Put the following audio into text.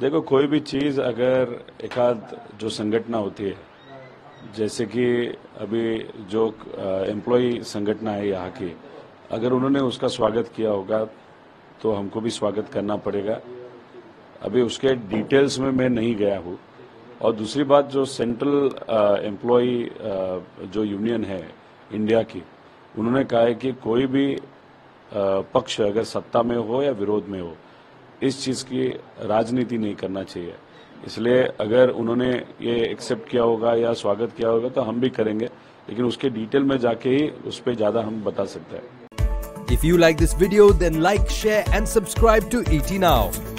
देखो कोई भी चीज़ अगर एकाध जो संगठना होती है जैसे कि अभी जो एम्प्लॉय संगठना है यहाँ की अगर उन्होंने उसका स्वागत किया होगा तो हमको भी स्वागत करना पड़ेगा। अभी उसके डिटेल्स में मैं नहीं गया हूँ। और दूसरी बात जो सेंट्रल एम्प्लॉय जो यूनियन है इंडिया की उन्होंने कहा है कि कोई भी आ, पक्ष अगर सत्ता में हो या विरोध में हो इस चीज़ की राजनीति नहीं करना चाहिए इसलिए अगर उन्होंने ये एक्सेप्ट किया होगा या स्वागत किया होगा तो हम भी करेंगे, लेकिन उसके डिटेल में जाके ही उस पर ज़्यादा हम बता सकते हैं if you like this video then like share and subscribe to ET Now.